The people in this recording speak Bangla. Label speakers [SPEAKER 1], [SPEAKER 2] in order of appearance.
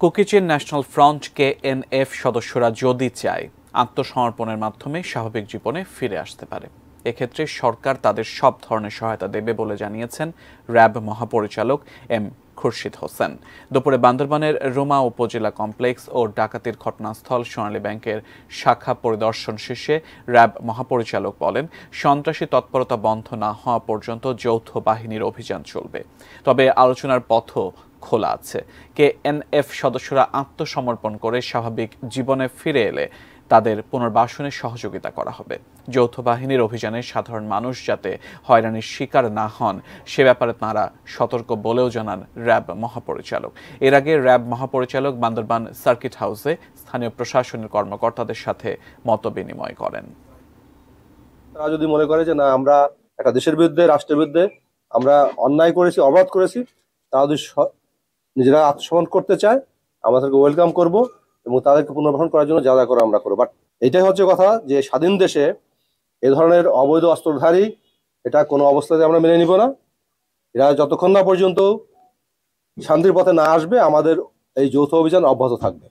[SPEAKER 1] Kuki Chin national front K N F সদস্যরা যদি চায় আত্মসমর্পণের মাধ্যমে স্বাভাবিক জীবনে ফিরে আসতে পারে। এক্ষেত্রে সরকার তাদের সব ধরনের সহায়তা দেবে বলে জানিয়েছেন র্যাব মহাপরিচালক এম খুরশিদ হোসেন। দুপুরে বান্দরবানের রোমা উপজেলা কমপ্লেক্স ও ডাকাতির ঘটনাস্থল সোনালী ব্যাংকের শাখা পরিদর্শন শেষে র্যাব মহাপরিচালক বলেন, সন্ত্রাসী তৎপরতা বন্ধ না হওয়া পর্যন্ত যৌথ বাহিনীর অভিযান চলবে। তবে আলোচনার পথও খোলা আছে। কে এন এফ সদস্যরা আত্মসমর্পণ করে স্বাভাবিক জীবনে ফিরে এলে তাদের পুনর্বাসনে সহযোগিতা করা হবে। যৌথ বাহিনীর অভিযানে সাধারণ মানুষ যাতে হয়রানির শিকার না হন, সে ব্যাপারে তাঁরা সতর্ক বলেও জানান র্যাব মহাপরিচালক। এর আগে র্যাব মহাপরিচালক বান্দরবান সার্কিট হাউসে স্থানীয় প্রশাসনের কর্মকর্তাদের সাথে মত বিনিময় করেন।
[SPEAKER 2] তারা যদি মনে করে যে না, আমরা একটা দেশের বিরুদ্ধে, রাষ্ট্রের বিরুদ্ধে আমরা অন্যায় করেছি অপরাধ করেছি, তারা যদি নিজেরা আত্মসমর্পণ করতে চায়, আমাদেরকে ওয়েলকাম করব এবং তাদেরকে পুনর্বাসন করার জন্য যা যা করে আমরা করব। বাট এটাই হচ্ছে কথা যে স্বাধীন দেশে এ ধরনের অবৈধ অস্ত্রধারী, এটা কোনো অবস্থাতে আমরা মেনে নিব না। এরা যতক্ষণ না পর্যন্ত শান্তির পথে না আসবে, আমাদের এই যৌথ অভিযান অব্যাহত থাকবে।